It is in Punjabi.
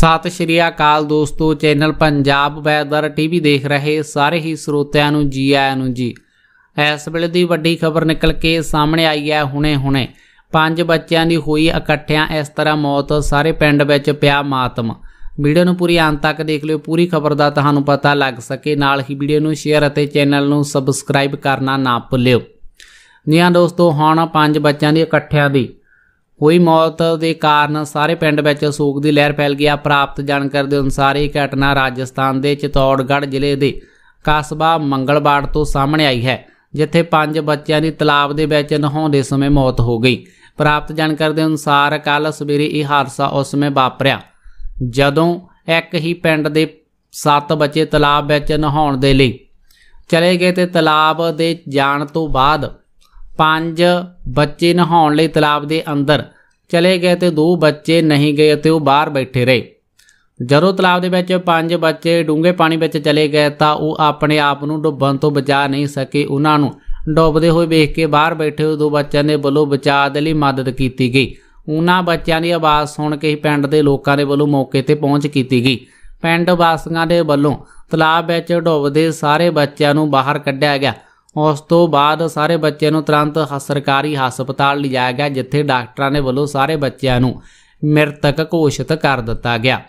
ਸਤਿ ਸ਼੍ਰੀ ਅਕਾਲ ਦੋਸਤੋ, ਚੈਨਲ ਪੰਜਾਬ ਵੈਦਰ ਟੀਵੀ ਦੇਖ ਰਹੇ ਸਾਰੇ ਹੀ ਸਰੋਤਿਆਂ ਨੂੰ ਜੀ ਆਇਆਂ ਨੂੰ ਜੀ। ਇਸ ਵੇਲੇ ਦੀ ਵੱਡੀ ਖਬਰ ਨਿਕਲ ਕੇ ਸਾਹਮਣੇ ਆਈ ਹੈ ਹੁਣੇ-ਹੁਣੇ ਪੰਜ ਬੱਚਿਆਂ ਦੀ ਹੋਈ ਇਕੱਠਿਆਂ ਇਸ ਤਰ੍ਹਾਂ ਮੌਤ, ਸਾਰੇ ਪਿੰਡ ਵਿੱਚ ਪਿਆ ਮਾਤਮ। ਵੀਡੀਓ ਨੂੰ ਪੂਰੀ ਅੰਤ ਤੱਕ ਦੇਖ ਲਿਓ, ਪੂਰੀ ਖਬਰ ਦਾ ਤੁਹਾਨੂੰ ਪਤਾ ਲੱਗ ਸਕੇ। ਨਾਲ ਹੀ ਵੀਡੀਓ ਨੂੰ ਸ਼ੇਅਰ ਅਤੇ ਚੈਨਲ ਨੂੰ ਸਬਸਕ੍ਰਾਈਬ ਕਰਨਾ ਨਾ ਭੁੱਲਿਓ। ਜੀ ਹਾਂ ਦੋਸਤੋ, ਹੁਣ ਪੰਜ ਬੱਚਿਆਂ ਦੀ ਇਕੱਠਿਆਂ ਦੀ ਹੋਈ ਮੌਤ ਦੇ ਕਾਰਨ ਸਾਰੇ ਪਿੰਡ ਵਿੱਚ ਸੋਗ ਦੀ ਲਹਿਰ ਫੈਲ ਗਈ। ਆ ਪ੍ਰਾਪਤ ਜਾਣਕਾਰੀ ਦੇ ਅਨੁਸਾਰ ਇਹ ਘਟਨਾ ਰਾਜਸਥਾਨ ਦੇ ਚਿਤੌੜਗੜ੍ਹ ਜ਼ਿਲ੍ਹੇ ਦੇ ਕਸਬਾ ਮੰਗਲਵਾੜ ਤੋਂ ਸਾਹਮਣੇ ਆਈ ਹੈ, ਜਿੱਥੇ ਪੰਜ ਬੱਚਿਆਂ ਦੀ ਤਲਾਬ ਦੇ ਵਿੱਚ ਨਹਾਉਂਦੇ ਸਮੇਂ ਮੌਤ ਹੋ ਗਈ। ਪ੍ਰਾਪਤ ਜਾਣਕਾਰੀ ਦੇ ਅਨੁਸਾਰ ਕੱਲ ਸਵੇਰੇ ਇਹ ਹਾਦਸਾ ਉਸ ਸਮੇਂ ਵਾਪਰਿਆ। ਜਦੋਂ ਇੱਕ ਹੀ ਪਿੰਡ ਦੇ ਸੱਤ ਬੱਚੇ ਤਲਾਬ ਵਿੱਚ ਨਹਾਉਣ ਦੇ ਲਈ ਚਲੇ ਗਏ ਤੇ ਤਲਾਬ ਦੇ ਜਾਣ ਤੋਂ ਬਾਅਦ ਪੰਜ ਬੱਚੇ ਨਹਾਉਣ ਲਈ ਤਲਾਬ ਦੇ ਅੰਦਰ ਚਲੇ ਗਏ ਤੇ ਦੋ ਬੱਚੇ ਨਹੀਂ ਗਏ ਤੇ ਉਹ ਬਾਹਰ ਬੈਠੇ ਰਹੇ। ਜਦੋਂ ਤਲਾਬ ਦੇ ਵਿੱਚ ਪੰਜ ਬੱਚੇ ਡੂੰਘੇ ਪਾਣੀ ਵਿੱਚ ਚਲੇ ਗਏ ਤਾਂ ਉਹ ਆਪਣੇ ਆਪ ਨੂੰ ਡੁੱਬਣ ਤੋਂ ਬਚਾ ਨਹੀਂ ਸਕੇ। ਉਹਨਾਂ ਨੂੰ ਡੁੱਬਦੇ ਹੋਏ ਵੇਖ ਕੇ ਬਾਹਰ ਬੈਠੇ ਹੋਏ ਦੋ ਬੱਚਿਆਂ ਦੇ ਵੱਲੋਂ ਬਚਾਅ ਦੇ ਲਈ ਮਦਦ ਕੀਤੀ ਗਈ। ਉਹਨਾਂ ਬੱਚਿਆਂ ਦੀ ਆਵਾਜ਼ ਸੁਣ ਕੇ ਹੀ ਪਿੰਡ ਦੇ ਲੋਕਾਂ ਦੇ ਵੱਲੋਂ ਮੌਕੇ ਤੇ ਪਹੁੰਚ ਕੀਤੀ ਗਈ। ਪਿੰਡ ਵਾਸੀਆਂ ਦੇ ਵੱਲੋਂ ਤਲਾਬ ਵਿੱਚ ਡੁੱਬਦੇ ਸਾਰੇ ਬੱਚਿਆਂ ਨੂੰ ਬਾਹਰ ਕੱਢਿਆ ਗਿਆ। ਉਸ ਤੋਂ ਬਾਅਦ ਸਾਰੇ ਬੱਚਿਆਂ ਨੂੰ ਤੁਰੰਤ ਸਰਕਾਰੀ ਹਸਪਤਾਲ ਲਿਜਾਇਆ ਗਿਆ, ਜਿੱਥੇ ਡਾਕਟਰਾਂ ਦੇ ਵੱਲੋਂ ਸਾਰੇ ਬੱਚਿਆਂ ਨੂੰ ਮ੍ਰਿਤਕ ਘੋਸ਼ਿਤ ਕਰ ਦਿੱਤਾ ਗਿਆ।